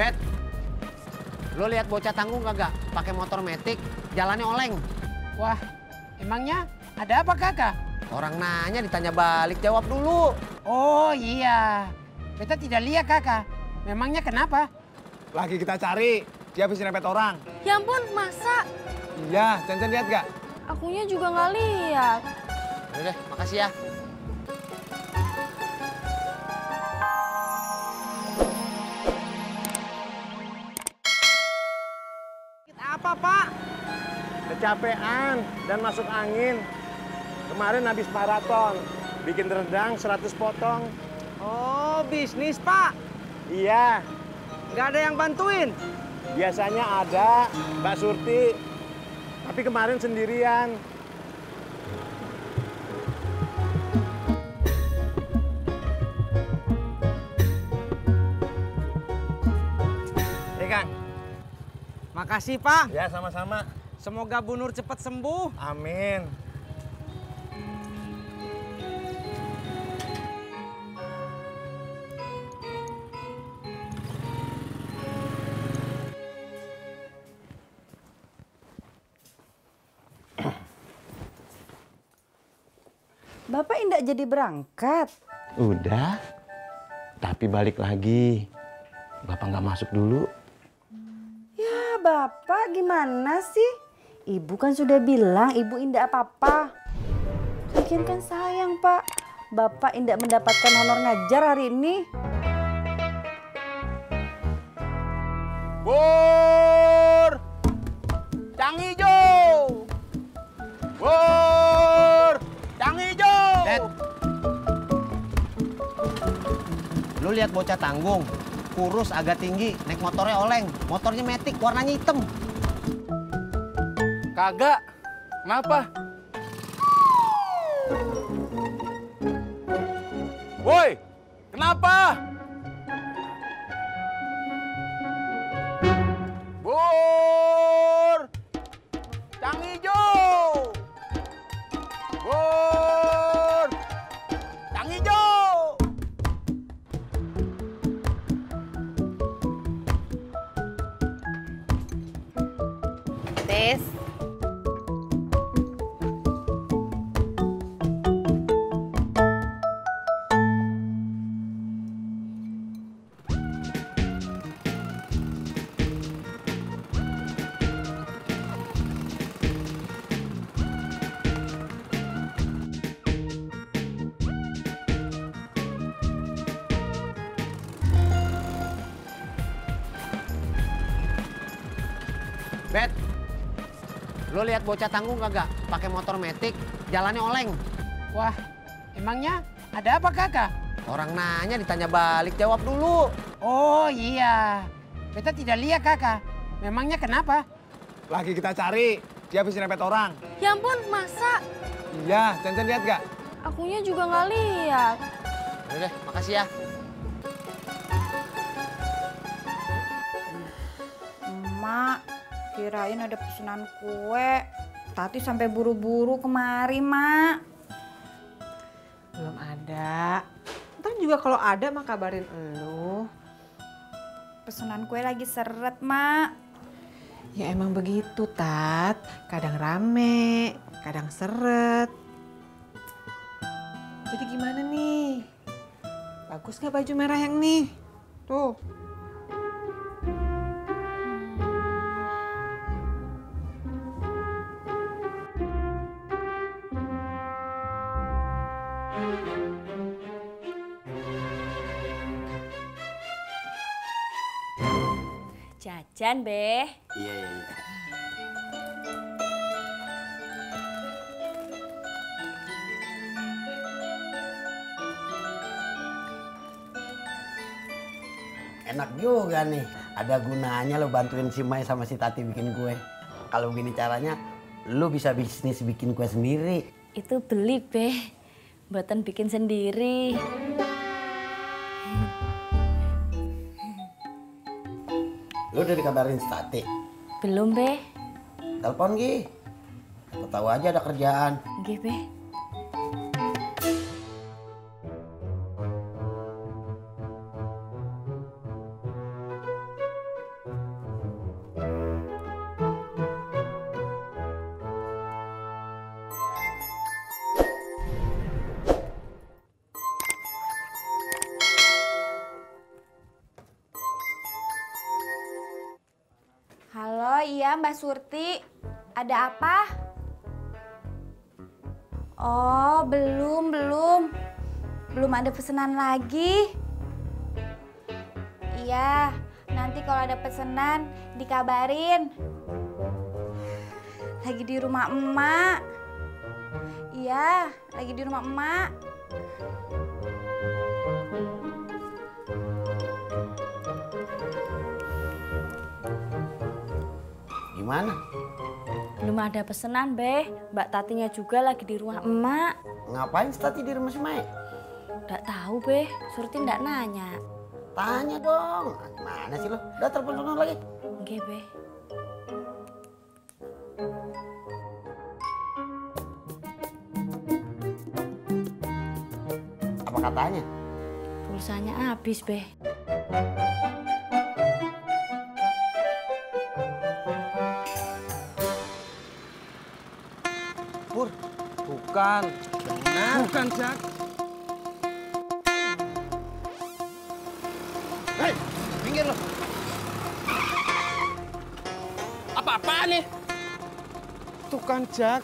Bet, lo lihat bocah tanggung kagak? Pakai motor metik, jalannya oleng. Wah, emangnya ada apa kakak? Orang nanya ditanya balik, jawab dulu. Oh iya, beta tidak lihat kakak. Memangnya kenapa? Lagi kita cari, dia habis nyerempet orang. Ya ampun, masa? Iya, Cen-Cen lihat gak? Akunya juga nggak lihat. Udah deh, makasih ya. Apa pak? Kecapean dan masuk angin. Kemarin habis maraton, bikin rendang 100 potong. Oh bisnis pak, Iya, nggak ada yang bantuin. biasanya ada Mbak Surti. Tapi kemarin sendirian. Makasih pak. Ya, sama-sama. Semoga Bu Nur cepat sembuh. Amin. Bapak indak jadi berangkat. Udah, tapi balik lagi. Bapak nggak masuk dulu. Bapak gimana sih? Ibu kan sudah bilang ibu indak apa-apa. Lagian kan sayang Pak. Bapak indak mendapatkan honor ngajar hari ini. Bur! Cang hijau! Bur! Cang hijau! Bet. Lu lihat bocah tanggung, kurus agak tinggi, naik motornya oleng. Motornya metik, warnanya hitam. Kagak. Kenapa? Woi, kenapa? this. Lu lihat bocah tanggung kagak? Pakai motor metik, jalannya oleng. Wah, emangnya ada apa kakak? Orang nanya ditanya balik, jawab dulu. Oh iya, beta tidak lihat kakak. Memangnya kenapa? Lagi kita cari, dia habis nyerempet orang. Ya ampun, masa? Iya, Cen-Cen lihat gak? Akunya juga nggak lihat. Udah deh, makasih ya. Kirain ada pesanan kue. Tati sampai buru-buru kemari, Mak. Belum ada. Ntar juga kalau ada mah kabarin elu. Pesanan kue lagi seret, Mak. Ya emang begitu, Tat. Kadang rame, kadang seret. Jadi gimana nih? Bagus nggak baju merah yang nih? Tuh. Jajan, Beh. Iya, iya, iya. Enak juga nih. Ada gunanya lo bantuin si Mai sama si Tati bikin kue. Kalau begini caranya, lo bisa bisnis bikin kue sendiri. Itu beli, Beh. Buatan bikin sendiri. Udah dikabarin si Tati? Belum, Beh. Telepon Gi. Aku tahu aja ada kerjaan. Nggih, Beh. Iya, Mbak Surti. Ada apa? Oh, belum, belum. Belum ada pesanan lagi. Iya, nanti kalau ada pesanan dikabarin. Lagi di rumah emak. Iya, lagi di rumah emak. Gimana? Belum ada pesanan, Be. Mbak Tatinya juga lagi di rumah emak. Ngapain Stati di rumah si Mai? Nggak tahu, Be. Surti nggak nanya. Tanya dong. Mana sih lo? Udah telepon sono lagi. Oke, Be. Apa katanya? Pulsanya habis, Be. Bukan. Benar. Bukan, Jak. Hei, minggir lo. Apa-apaan nih? Tuh kan, Jak.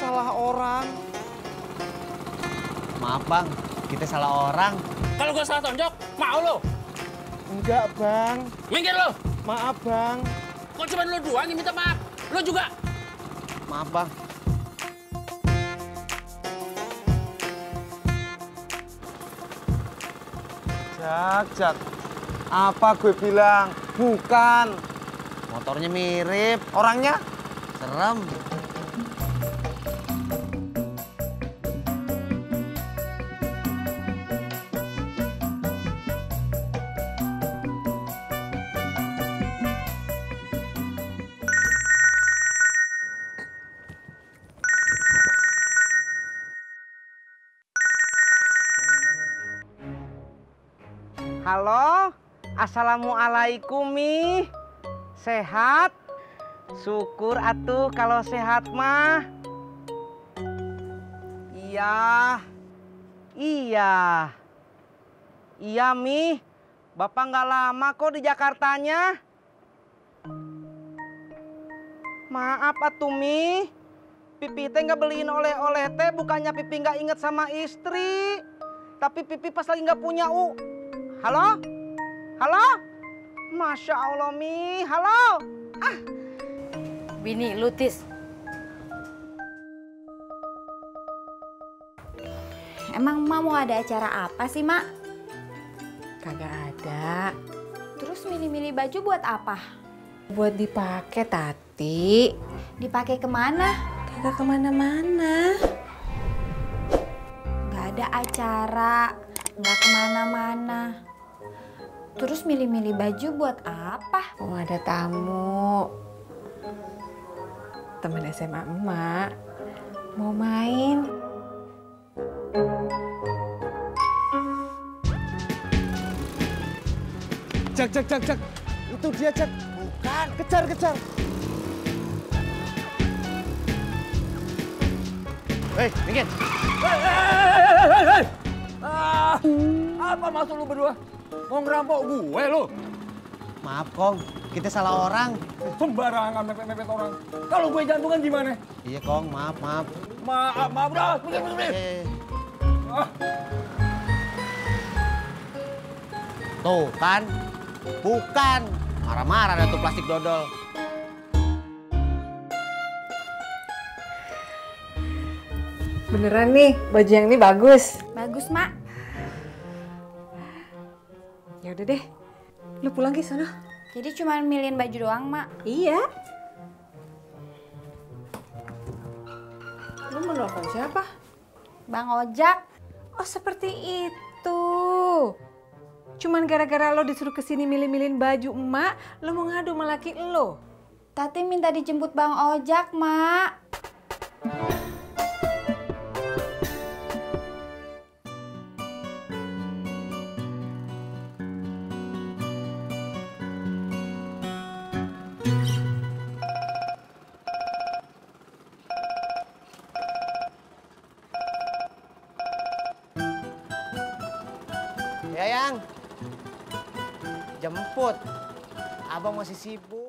Salah orang. Maaf bang, kita salah orang. Kalau gue salah tonjok, mau lo? Enggak, Bang. Minggir lo. Maaf, Bang. Kok cuma lo doang yang minta maaf? Lo juga? Maaf bang. Jak, Jak. Apa gue bilang? Bukan. Motornya mirip, Orangnya? serem. Halo, Assalamualaikum Mi. Sehat? Syukur atuh kalau sehat mah. Iya. Iya. Iya Mi. Bapak nggak lama kok di Jakartanya. Maaf atuh Mi. Pipi teh nggak beliin oleh-oleh teh bukannya Pipi nggak inget sama istri. Tapi Pipi pas lagi nggak punya u. Halo? Halo? Masya Allah Mi. Halo? Bini, Lutis. Emang Mak mau ada acara apa sih, Mak? Kagak ada. Terus milih-milih baju buat apa? Buat dipakai, Tati. Dipakai ke mana? Kagak ke mana-mana. Gak ada acara, gak ke mana-mana. Terus milih-milih baju buat apa? Oh, ada tamu. Temen SMA emak. Mau main. Jak, Jak, Jak, Jak. Itu dia, Jak. Bukan. Kejar, kejar. Hei, minggir. Ah, apa maksud lu berdua? Mau ngerampok gue lu? Maaf Kong, kita salah orang. Sembarangan mepet-mepet orang. Kalau gue jantungan gimana? Iya Kong, maaf, maaf. Maaf, maaf, bro. Minggir, minggir, minggir. Eh, Ah, tuh kan, bukan. Marah-marah ada tuh plastik dodol. Beneran nih, baju yang ini bagus. Bagus, Mak. Ya udah deh. Lu pulang ke sana. Jadi cuma milihin baju doang, Mak. Iya. Lu mau nelfon siapa? Bang Ojak. Oh seperti itu. Cuman gara-gara lo disuruh ke sini milih-milihin baju emak, lo mau ngadu sama laki lo. Tati minta dijemput Bang Ojak, Mak. Ya yang, jemput. Abang masih sibuk.